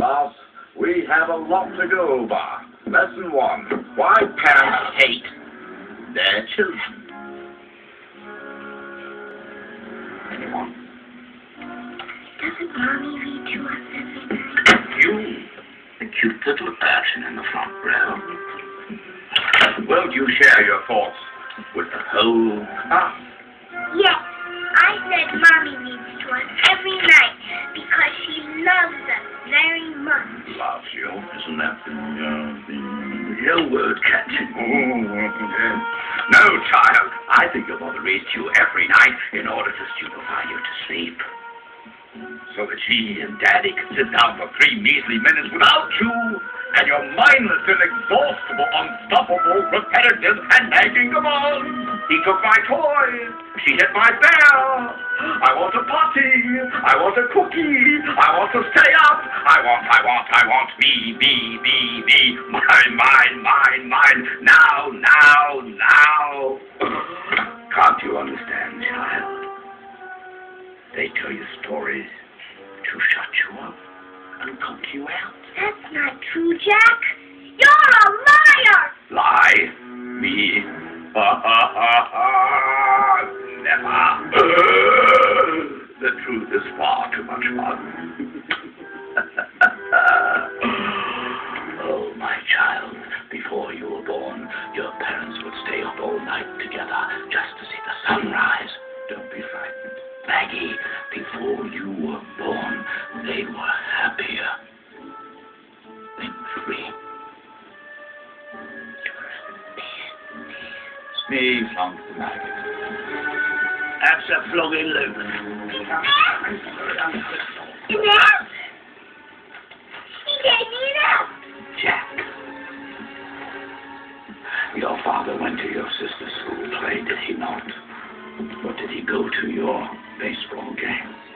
Boss, we have a lot to go over. Lesson one. Why parents hate their children. Anyone? Doesn't Mommy read to us every night? You, the cute little urchin in the front row. Won't you share your thoughts with the whole class? Yes, Isn't that the, uh, the real word catching? no, child. I think your mother reads to you every night in order to stupefy you to sleep. So that she and Daddy can sit down for three measly minutes without you and your mindless, inexhaustible, unstoppable, repetitive, and nagging demands. He took my toy. She hit my bell. I want a potty. I want a cookie. I want to stay up. I want, I want, I want me, me, me, me. Mine, mine, mine, mine. Now, now, now. Can't you understand, child? They tell you stories to shut you up and cook you out. That's not true, Jack. You're a liar! Truth is far too much fun. oh, my child, before you were born, your parents would stay up all night together just to see the sunrise. Don't be frightened. Maggie, before you were born, they were happier and free. Me flung the maggot. That's a flogging enough! Jack. Your father went to your sister's school play, did he not? Or did he go to your baseball game?